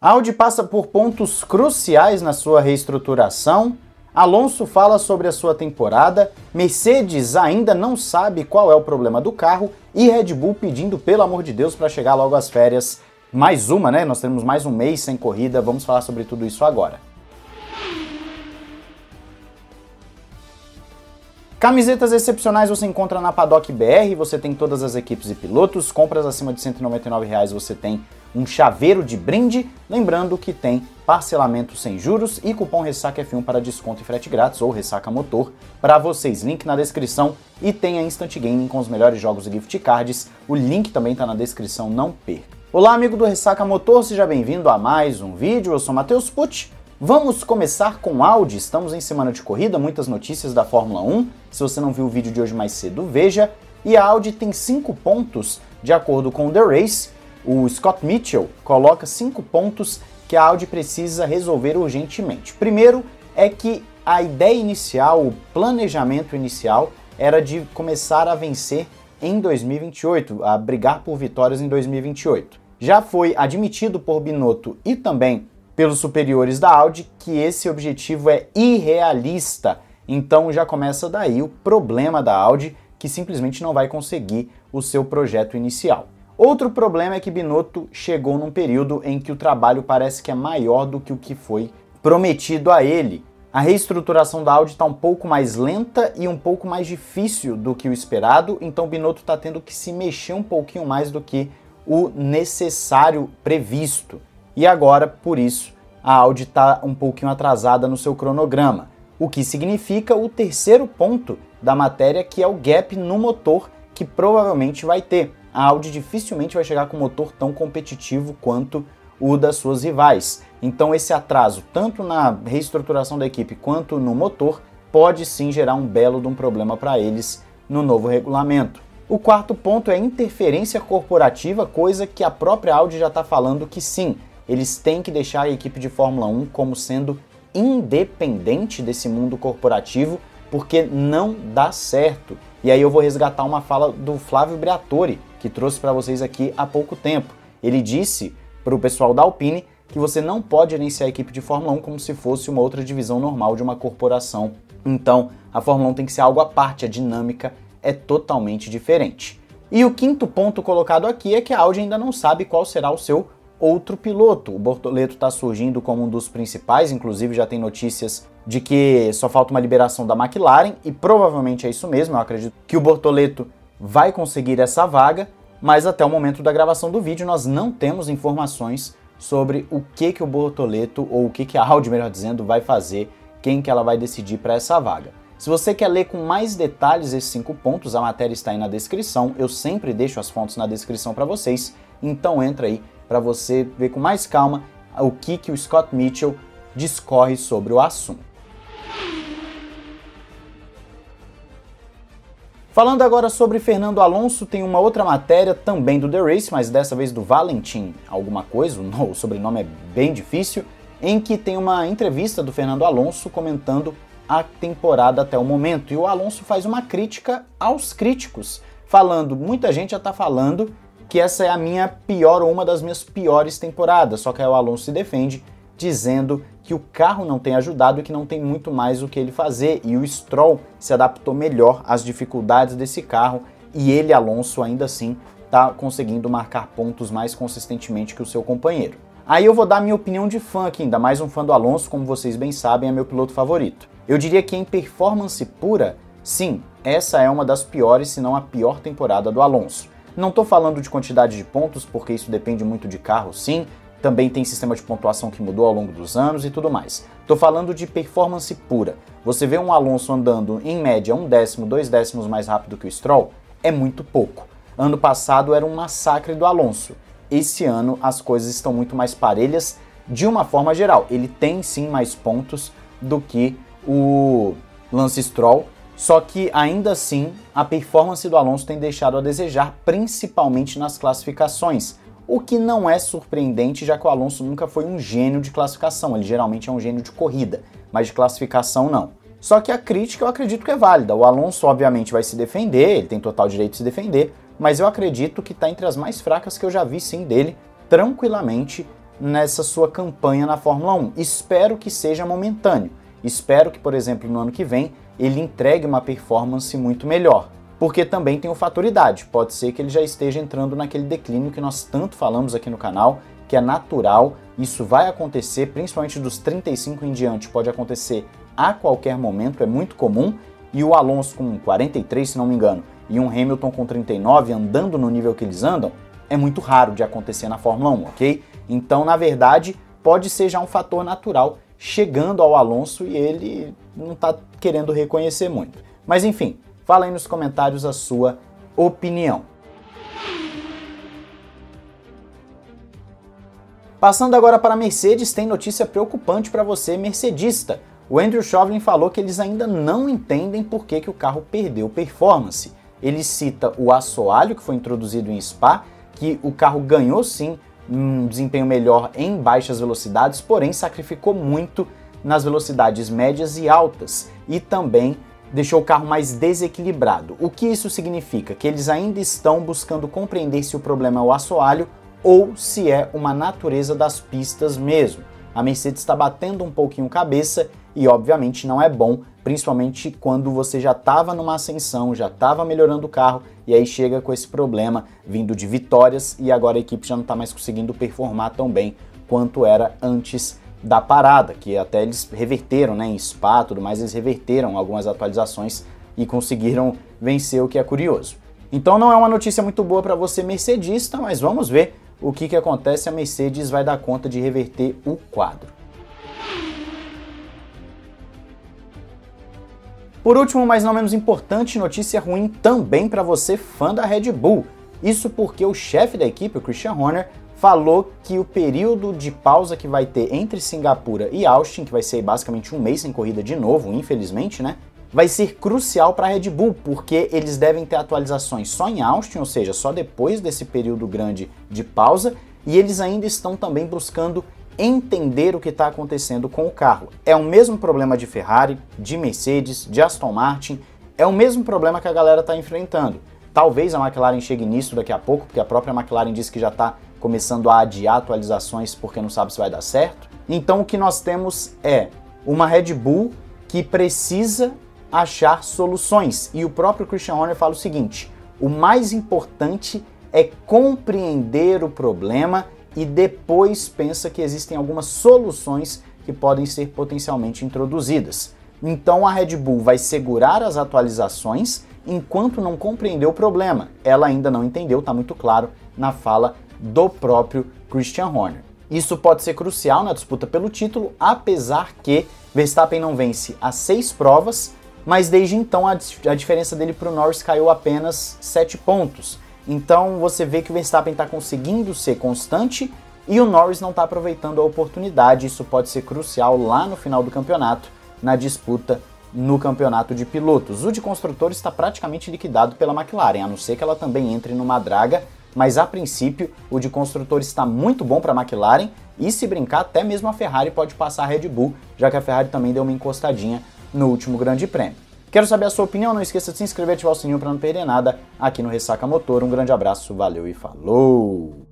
A Audi passa por pontos cruciais na sua reestruturação. Alonso fala sobre a sua temporada, Mercedes ainda não sabe qual é o problema do carro e Red Bull pedindo pelo amor de Deus para chegar logo às férias. Mais uma, né? Nós temos mais um mês sem corrida, vamos falar sobre tudo isso agora. Camisetas excepcionais você encontra na Paddock BR, você tem todas as equipes e pilotos, compras acima de 199 reais você tem um chaveiro de brinde, lembrando que tem parcelamento sem juros e cupom Ressaca F1 para desconto e frete grátis ou Ressaca Motor para vocês. Link na descrição e tem a Instant Gaming com os melhores jogos e gift cards. O link também está na descrição, não perca. Olá amigo do Ressaca Motor, seja bem-vindo a mais um vídeo. Eu sou Matheus Pucci Vamos começar com Audi. Estamos em semana de corrida, muitas notícias da Fórmula 1. Se você não viu o vídeo de hoje mais cedo, veja. E a Audi tem cinco pontos, de acordo com o The Race. O Scott Mitchell coloca cinco pontos que a Audi precisa resolver urgentemente. Primeiro é que a ideia inicial, o planejamento inicial, era de começar a vencer em 2028, a brigar por vitórias em 2028. Já foi admitido por Binotto e também pelos superiores da Audi que esse objetivo é irrealista. Então já começa daí o problema da Audi, que simplesmente não vai conseguir o seu projeto inicial. Outro problema é que Binotto chegou num período em que o trabalho parece que é maior do que o que foi prometido a ele. A reestruturação da Audi está um pouco mais lenta e um pouco mais difícil do que o esperado, então Binotto está tendo que se mexer um pouquinho mais do que o necessário previsto. E agora, por isso, a Audi está um pouquinho atrasada no seu cronograma, o que significa o terceiro ponto da matéria, que é o gap no motor que provavelmente vai ter. A Audi dificilmente vai chegar com um motor tão competitivo quanto o das suas rivais. Então esse atraso, tanto na reestruturação da equipe quanto no motor, pode sim gerar um belo de um problema para eles no novo regulamento. O quarto ponto é interferência corporativa, coisa que a própria Audi já está falando que sim, eles têm que deixar a equipe de Fórmula 1 como sendo independente desse mundo corporativo, porque não dá certo. E aí eu vou resgatar uma fala do Flávio Briatore, que trouxe para vocês aqui há pouco tempo. Ele disse para o pessoal da Alpine que você não pode gerenciar a equipe de Fórmula 1 como se fosse uma outra divisão normal de uma corporação. Então, a Fórmula 1 tem que ser algo à parte, a dinâmica é totalmente diferente. E o quinto ponto colocado aqui é que a Audi ainda não sabe qual será o seu outro piloto. O Bortoleto está surgindo como um dos principais, inclusive já tem notícias de que só falta uma liberação da McLaren, e provavelmente é isso mesmo, eu acredito que o Bortoleto vai conseguir essa vaga, mas até o momento da gravação do vídeo nós não temos informações sobre o que, que o Bortoleto, ou o que, que a Audi, melhor dizendo, vai fazer, quem que ela vai decidir para essa vaga. Se você quer ler com mais detalhes esses cinco pontos, a matéria está aí na descrição. Eu sempre deixo as fontes na descrição para vocês, então entra aí para você ver com mais calma o que, que o Scott Mitchell discorre sobre o assunto. Falando agora sobre Fernando Alonso, tem uma outra matéria também do The Race, mas dessa vez do Valentim alguma coisa, o sobrenome é bem difícil, em que tem uma entrevista do Fernando Alonso comentando a temporada até o momento. E o Alonso faz uma crítica aos críticos, falando, muita gente já está falando que essa é a minha pior ou uma das minhas piores temporadas. Só que aí o Alonso se defende dizendo que o carro não tem ajudado e que não tem muito mais o que ele fazer. E o Stroll se adaptou melhor às dificuldades desse carro e ele, Alonso, ainda assim está conseguindo marcar pontos mais consistentemente que o seu companheiro. Aí eu vou dar minha opinião de fã aqui, ainda mais um fã do Alonso, como vocês bem sabem, é meu piloto favorito. Eu diria que em performance pura, sim, essa é uma das piores, se não a pior temporada do Alonso. Não estou falando de quantidade de pontos, porque isso depende muito de carro, sim. Também tem sistema de pontuação que mudou ao longo dos anos e tudo mais. Estou falando de performance pura. Você vê um Alonso andando em média um décimo, dois décimos mais rápido que o Stroll, é muito pouco. Ano passado era um massacre do Alonso. Esse ano as coisas estão muito mais parelhas de uma forma geral. Ele tem sim mais pontos do que o Lance Stroll, só que ainda assim, a performance do Alonso tem deixado a desejar, principalmente nas classificações. O que não é surpreendente, já que o Alonso nunca foi um gênio de classificação, ele geralmente é um gênio de corrida, mas de classificação não. Só que a crítica eu acredito que é válida. O Alonso, obviamente, vai se defender, ele tem total direito de se defender, mas eu acredito que está entre as mais fracas que eu já vi sim dele, tranquilamente, nessa sua campanha na Fórmula 1. Espero que seja momentâneo. Espero que, por exemplo, no ano que vem ele entregue uma performance muito melhor. Porque também tem o fator idade. Pode ser que ele já esteja entrando naquele declínio que nós tanto falamos aqui no canal, que é natural. Isso vai acontecer, principalmente dos 35 em diante, pode acontecer a qualquer momento, é muito comum. E o Alonso com 43, se não me engano, e um Hamilton com 39 andando no nível que eles andam, é muito raro de acontecer na Fórmula 1, ok? Então, na verdade, pode ser já um fator natural chegando ao Alonso e ele não está querendo reconhecer muito. Mas enfim, fala aí nos comentários a sua opinião. Passando agora para a Mercedes, tem notícia preocupante para você, mercedista. O Andrew Chauvelin falou que eles ainda não entendem por que, que o carro perdeu performance. Ele cita o assoalho que foi introduzido em Spa, que o carro ganhou sim um desempenho melhor em baixas velocidades, porém sacrificou muito nas velocidades médias e altas e também deixou o carro mais desequilibrado. O que isso significa? Que eles ainda estão buscando compreender se o problema é o assoalho ou se é uma natureza das pistas mesmo. A Mercedes está batendo um pouquinho cabeça e obviamente não é bom, principalmente quando você já estava numa ascensão, já estava melhorando o carro e aí chega com esse problema vindo de vitórias e agora a equipe já não está mais conseguindo performar tão bem quanto era antes da parada, que até eles reverteram, né, em Spa, tudo mais, eles reverteram algumas atualizações e conseguiram vencer, o que é curioso. Então não é uma notícia muito boa para você mercedista, mas vamos ver o que, que acontece. A Mercedes vai dar conta de reverter o quadro. Por último, mas não menos importante, notícia ruim também para você fã da Red Bull. Isso porque o chefe da equipe, o Christian Horner, falou que o período de pausa que vai ter entre Singapura e Austin, que vai ser basicamente um mês sem corrida de novo, infelizmente, né? Vai ser crucial para a Red Bull, porque eles devem ter atualizações só em Austin, ou seja, só depois desse período grande de pausa, e eles ainda estão também buscando entender o que está acontecendo com o carro. É o mesmo problema de Ferrari, de Mercedes, de Aston Martin, é o mesmo problema que a galera está enfrentando. Talvez a McLaren chegue nisso daqui a pouco, porque a própria McLaren disse que já está começando a adiar atualizações porque não sabe se vai dar certo. Então o que nós temos é uma Red Bull que precisa achar soluções. E o próprio Christian Horner fala o seguinte: o mais importante é compreender o problema e depois pensa que existem algumas soluções que podem ser potencialmente introduzidas. Então a Red Bull vai segurar as atualizações enquanto não compreender o problema. Ela ainda não entendeu, está muito claro na fala do próprio Christian Horner. Isso pode ser crucial na disputa pelo título, apesar que Verstappen não vence as seis provas, mas desde então a, a diferença dele para o Norris caiu apenas sete pontos. Então você vê que o Verstappen está conseguindo ser constante e o Norris não está aproveitando a oportunidade. Isso pode ser crucial lá no final do campeonato, na disputa no campeonato de pilotos. O de construtores está praticamente liquidado pela McLaren, a não ser que ela também entre numa draga, mas a princípio o de construtores está muito bom para a McLaren e se brincar até mesmo a Ferrari pode passar a Red Bull, já que a Ferrari também deu uma encostadinha no último Grande Prêmio. Quero saber a sua opinião, não esqueça de se inscrever e ativar o sininho para não perder nada aqui no Ressaca Motor. Um grande abraço, valeu e falou!